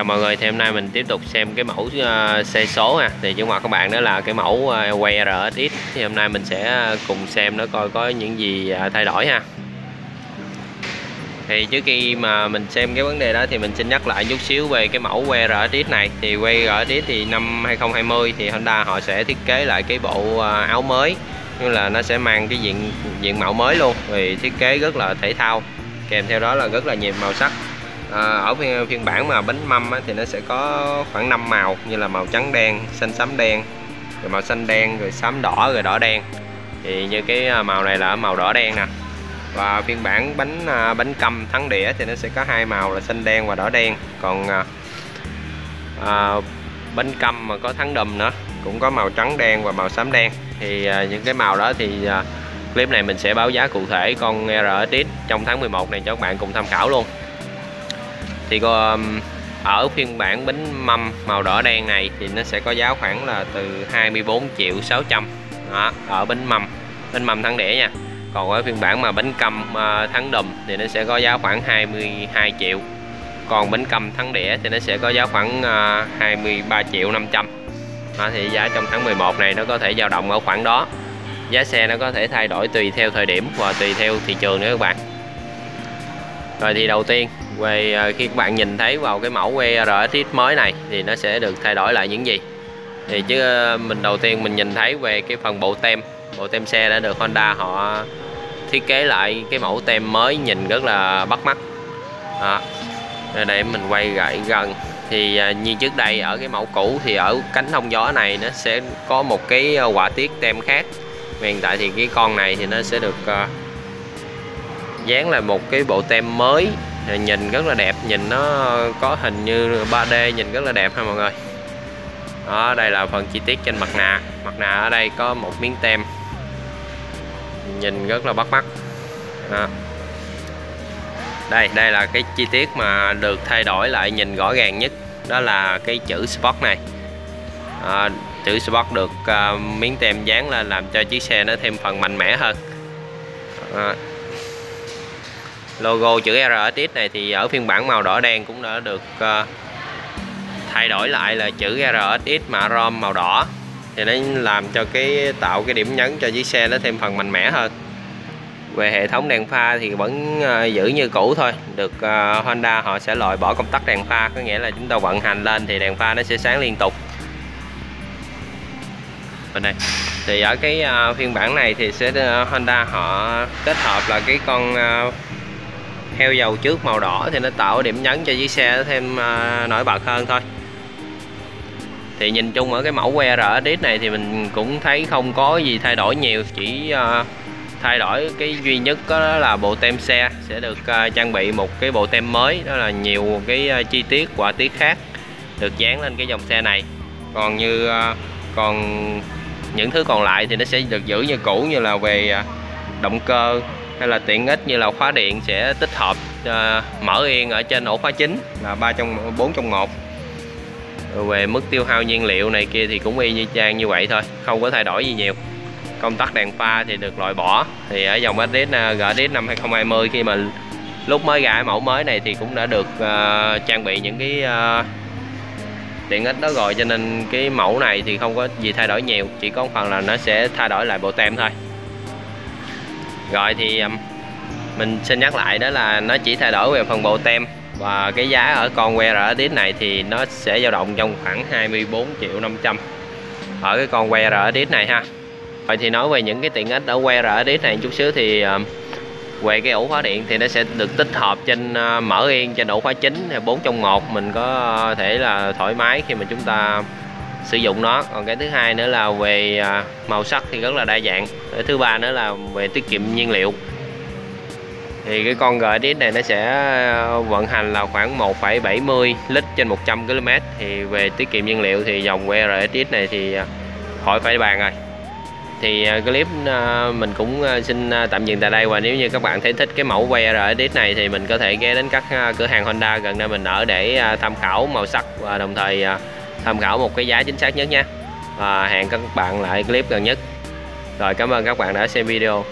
Chào mọi người, thì hôm nay mình tiếp tục xem cái mẫu uh, xe số ha. Thì trước mặt các bạn đó là cái mẫu uh, quay RSX Thì hôm nay mình sẽ ờ, cùng xem nó coi có những gì uh, thay đổi ha. Thì trước khi mà mình xem cái vấn đề đó thì mình xin nhắc lại chút xíu về cái mẫu quay RSX này. Thì quay RSX thì năm 2020 thì Honda họ sẽ thiết kế lại cái bộ uh, áo mới. Như là nó sẽ mang cái diện diện mạo mới luôn Vì thiết kế rất là thể thao Kèm theo đó là rất là nhiều màu sắc à, ở phiên, phiên bản mà bánh mâm á, thì nó sẽ có khoảng 5 màu như là màu trắng đen xanh xám đen rồi màu xanh đen rồi xám đỏ rồi đỏ đen. Thì như cái ờ, màu này là màu đỏ đen nè. Và phiên bản bánh à, bánh cầm thắng đĩa thì nó sẽ có hai màu là xanh đen và đỏ đen. Còn à, à, bánh cầm mà có thắng đùm nữa cũng có màu trắng đen và màu xám đen. Thì à, những cái màu đó thì à, clip này mình sẽ báo giá cụ thể con RSX trong tháng 11 này cho các bạn cùng tham khảo luôn thì còn um, ở phiên bản bánh mâm màu đỏ đen này thì nó sẽ có giá khoảng là từ 24 triệu 600 đó, ở bánh mâm bánh mâm thắng đĩa nha. Còn ở phiên bản mà bánh cầm uh, à, thắng đùm thì nó sẽ có giá khoảng 22 triệu. Còn bánh cầm thắng đĩa thì nó sẽ có giá khoảng à, uh, 23 triệu 500 đó, thì giá trong tháng 11 này nó có thể dao động ở khoảng đó. Giá xe nó có thể thay đổi tùy theo thời điểm và tùy theo thị trường nữa các bạn. Rồi thì đầu tiên về ờ, khi các bạn nhìn thấy vào cái mẫu RSX mới này thì nó sẽ được thay đổi lại những gì? Thì chứ ờ, mình đầu tiên mình nhìn thấy về cái phần bộ tem bộ tem xe đã được Honda họ thiết kế lại cái mẫu tem mới nhìn rất là bắt mắt. Đó. để mình quay lại gần thì ờ, như trước đây ở cái mẫu cũ thì ở cánh thông gió này nó sẽ có một cái họa tiết tem khác. Hiện tại thì cái con này thì nó sẽ được dán là một cái bộ tem mới nhìn rất là đẹp nhìn nó có hình như 3D nhìn rất là đẹp ha mọi người. Đó đây là phần chi tiết trên mặt nạ. Mặt nạ ở đây có một miếng tem. Nhìn rất là bắt mắt. Đó. đây đây là cái chi tiết mà được thay đổi lại nhìn rõ ràng nhất. Đó là cái chữ Sport này. À, chữ Sport được uh, miếng tem dán lên làm cho chiếc xe nó thêm phần mạnh mẽ hơn. À, logo chữ RSX này thì ở phiên bản màu đỏ đen cũng đã được uh, thay đổi lại là chữ RSX mạ rom màu đỏ. Thì nó làm cho cái tạo cái điểm nhấn cho chiếc xe nó thêm phần mạnh mẽ hơn. Về hệ thống đèn pha thì vẫn uh, giữ như cũ thôi. Được uh, Honda họ sẽ loại bỏ công tắc đèn pha có nghĩa là chúng ta vận hành lên thì đèn pha nó sẽ sáng liên tục. Bên đây. Thì ở cái uh, phiên bản này thì sẽ uh, Honda họ kết hợp là cái con uh, heo dầu trước màu đỏ thì nó tạo điểm nhấn cho chiếc xe thêm à, nổi bật hơn thôi. Thì nhìn chung ở cái mẫu que QRX này thì mình cũng thấy không có gì thay đổi nhiều, chỉ à, thay đổi cái duy nhất đó là bộ tem xe. Sẽ được à, trang bị một cái bộ tem mới, đó là nhiều cái chi tiết quả tiết khác được dán lên cái dòng xe này. Còn như còn những thứ còn lại thì nó sẽ được giữ như cũ, như là về động cơ hay là tiện ích như là khóa điện sẽ tích hợp uh, mở yên ở trên ổ khóa chính là ba trong bốn trong một. Về mức tiêu hao nhiên liệu này kia thì cũng y như trang như vậy thôi không có thay đổi gì nhiều. Công tắc đèn pha thì được loại bỏ. Thì ở dòng SDX ờ, GDX năm 2020 khi mà lúc mới ra mẫu mới này thì cũng đã được uh, trang bị những cái uh, tiện ích đó rồi. Cho nên cái mẫu này thì không có gì thay đổi nhiều chỉ có phần là nó sẽ thay đổi lại bộ tem thôi rồi thì um, mình xin nhắc lại đó là nó chỉ thay đổi về phần bộ tem và cái giá ở con que RX này thì nó sẽ dao động trong khoảng 24 triệu 500 ở cái con que RX này ha. Rồi thì nói về những cái tiện ích ở que RX này chút xíu thì um, về cái ổ khóa điện thì nó sẽ được tích hợp trên uh, mở yên trên ổ khóa chính 4 trong 1 mình có thể là thoải mái khi mà chúng ta sử dụng nó. Còn cái thứ hai nữa là về à, màu sắc thì rất là đa dạng. Cái thứ ba nữa là về tiết kiệm nhiên liệu. Thì cái con GTX này nó sẽ à, vận hành là khoảng 1,70 lít trên 100 km thì về tiết kiệm nhiên liệu thì dòng RTX này thì à, khỏi phải bàn rồi. Thì clip mình cũng xin tạm dừng tại đây. Và nếu như các bạn thấy thích cái mẫu quay RTX này thì mình có thể ghé đến các cửa hàng Honda gần nơi mình ở để tham khảo màu sắc và đồng thời tham khảo một cái giá chính xác nhất nha. Và hẹn các bạn lại clip gần nhất. Rồi cảm ơn các bạn đã xem video.